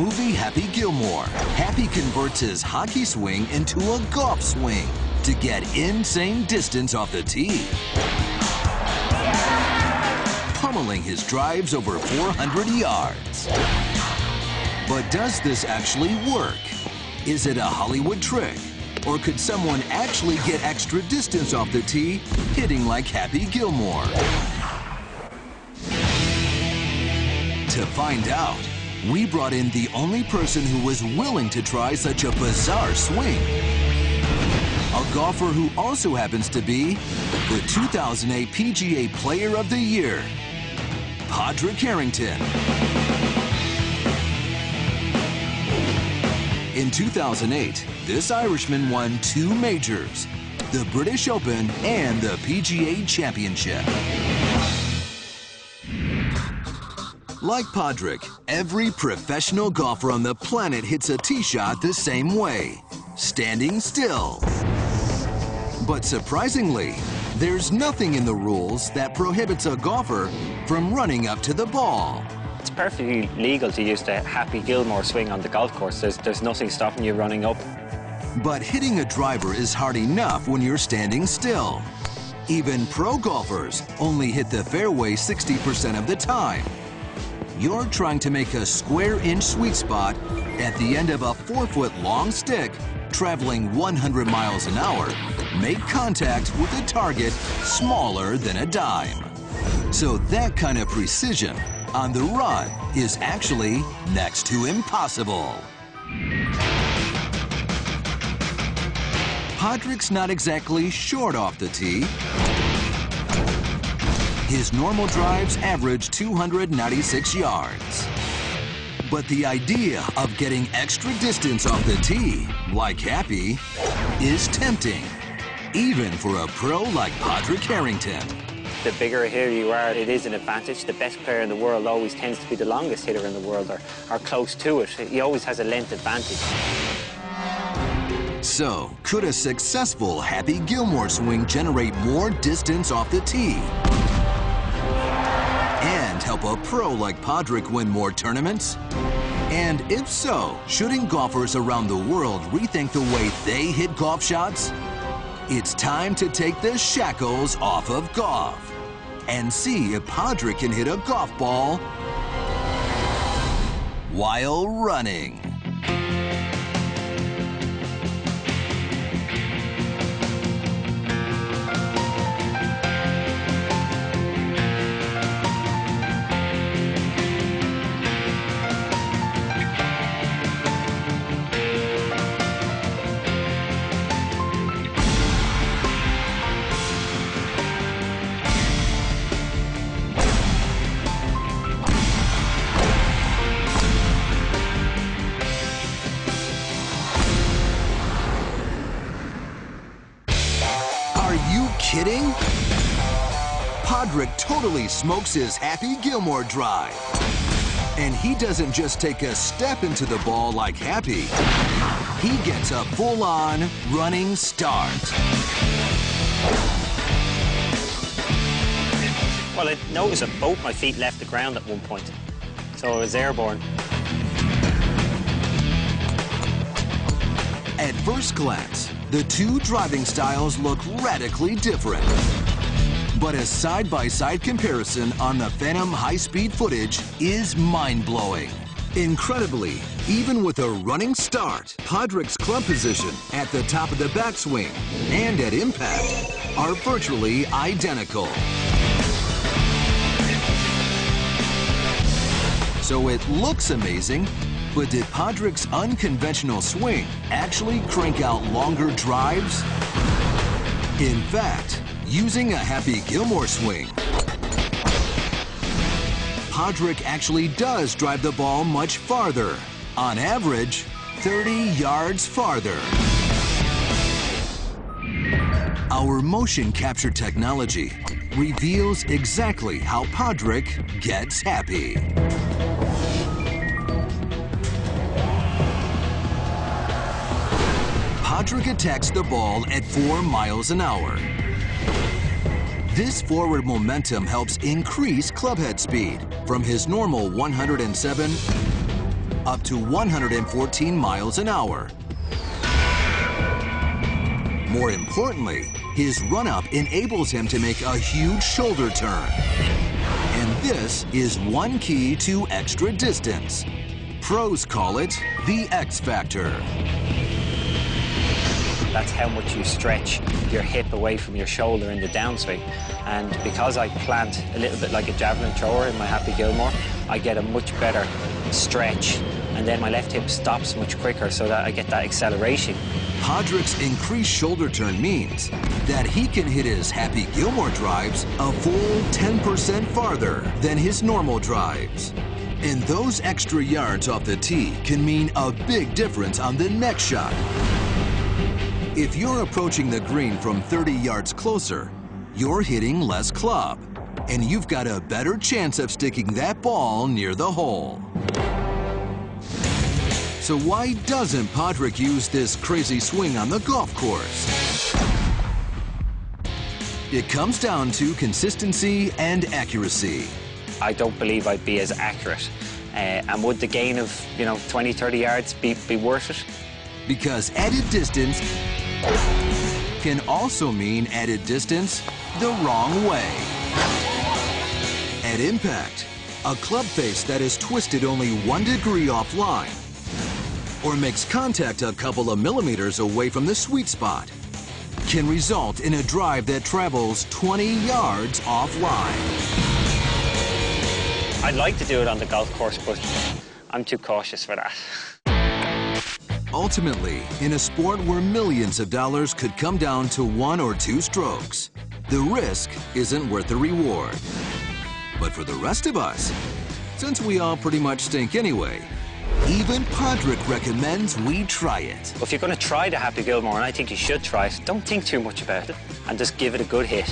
movie Happy Gilmore, Happy converts his hockey swing into a golf swing to get insane distance off the tee. Pummeling his drives over 400 yards. But does this actually work? Is it a Hollywood trick? Or could someone actually get extra distance off the tee hitting like Happy Gilmore? To find out, we brought in the only person who was willing to try such a bizarre swing. A golfer who also happens to be the 2008 PGA Player of the Year, Padraig Harrington. In 2008, this Irishman won two majors, the British Open and the PGA Championship. Like Padraig, every professional golfer on the planet hits a tee shot the same way, standing still. But surprisingly, there's nothing in the rules that prohibits a golfer from running up to the ball. It's perfectly legal to use the Happy Gilmore swing on the golf course. There's, there's nothing stopping you running up. But hitting a driver is hard enough when you're standing still. Even pro golfers only hit the fairway 60% of the time. You're trying to make a square inch sweet spot at the end of a four foot long stick traveling 100 miles an hour, make contact with a target smaller than a dime. So that kind of precision on the run is actually next to impossible. Padraig's not exactly short off the tee. His normal drives average 296 yards. But the idea of getting extra distance off the tee, like Happy, is tempting, even for a pro like Padraig Harrington. The bigger a hitter you are, it is an advantage. The best player in the world always tends to be the longest hitter in the world or, or close to it. He always has a length advantage. So, could a successful Happy Gilmore swing generate more distance off the tee? Help a pro like Padraig win more tournaments? And if so, shouldn't golfers around the world rethink the way they hit golf shots? It's time to take the shackles off of golf and see if Padraig can hit a golf ball while running. Kidding? Padraig totally smokes his Happy Gilmore drive. And he doesn't just take a step into the ball like Happy. He gets a full-on running start. Well, I noticed that both my feet left the ground at one point, so I was airborne. At first glance, the two driving styles look radically different. But a side-by-side comparison on the Phantom high-speed footage is mind-blowing. Incredibly, even with a running start, Padraig's club position at the top of the backswing and at impact are virtually identical. So it looks amazing, but did Padraig's unconventional swing actually crank out longer drives? In fact, using a Happy Gilmore swing, Padraig actually does drive the ball much farther. On average, 30 yards farther. Our motion capture technology reveals exactly how Padraig gets happy. Padraig attacks the ball at 4 miles an hour. This forward momentum helps increase clubhead speed from his normal 107 up to 114 miles an hour. More importantly, his run-up enables him to make a huge shoulder turn. And this is one key to extra distance. Pros call it the X Factor. That's how much you stretch your hip away from your shoulder in the downswing. And because I plant a little bit like a javelin thrower in my Happy Gilmore, I get a much better stretch. And then my left hip stops much quicker so that I get that acceleration. Padraig's increased shoulder turn means that he can hit his Happy Gilmore drives a full 10% farther than his normal drives. And those extra yards off the tee can mean a big difference on the next shot. If you're approaching the green from 30 yards closer, you're hitting less club, and you've got a better chance of sticking that ball near the hole. So why doesn't Padraig use this crazy swing on the golf course? It comes down to consistency and accuracy. I don't believe I'd be as accurate. Uh, and would the gain of, you know, 20, 30 yards be, be worth it? Because added distance can also mean added distance the wrong way. At impact, a club face that is twisted only one degree offline or makes contact a couple of millimeters away from the sweet spot can result in a drive that travels 20 yards offline. I'd like to do it on the golf course, but I'm too cautious for that. Ultimately, in a sport where millions of dollars could come down to one or two strokes, the risk isn't worth the reward. But for the rest of us, since we all pretty much stink anyway, even Padraig recommends we try it. If you're going to try the Happy Gilmore, and I think you should try it, don't think too much about it and just give it a good hit.